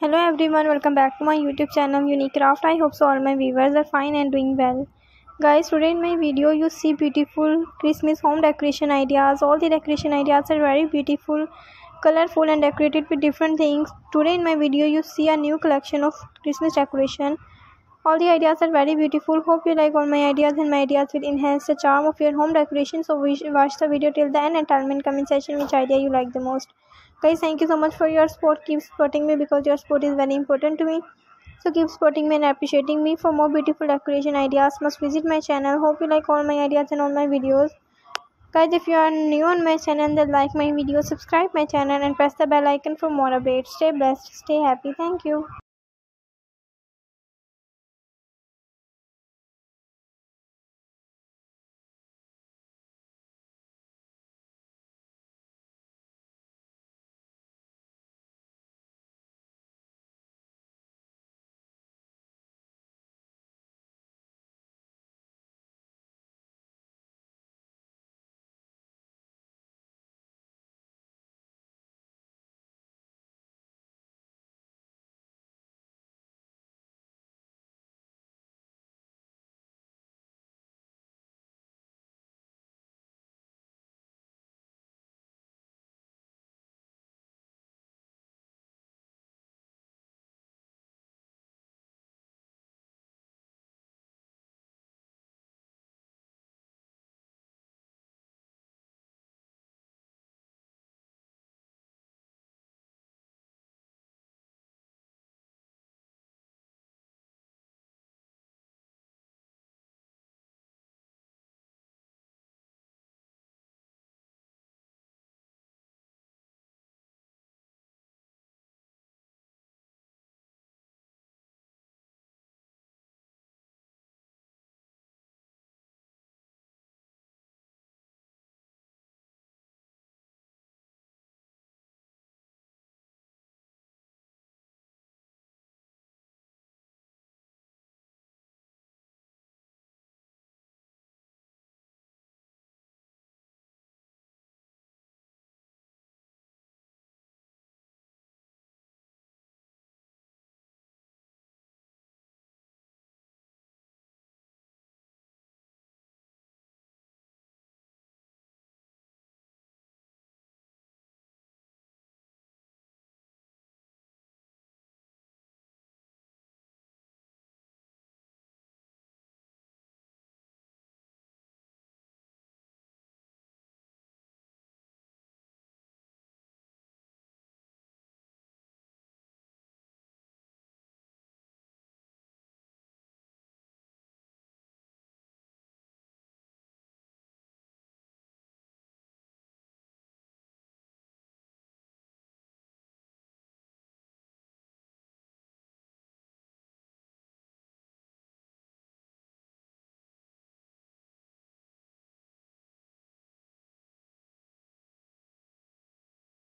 hello everyone welcome back to my youtube channel unique craft i hope so all my viewers are fine and doing well. Guys today in my video you see beautiful christmas home decoration ideas. All the decoration ideas are very beautiful colorful and decorated with different things. Today in my video you see a new collection of christmas decoration all the ideas are very beautiful. Hope you like all my ideas and my ideas will enhance the charm of your home decoration so watch the video till the end and tell me in comment section which idea you like the most. Guys thank you so much for your support. Keep supporting me because your support is very important to me. So keep supporting me and appreciating me. For more beautiful decoration ideas must visit my channel. Hope you like all my ideas and all my videos. Guys if you are new on my channel then like my video subscribe my channel and press the bell icon for more updates. Stay blessed. Stay happy. Thank you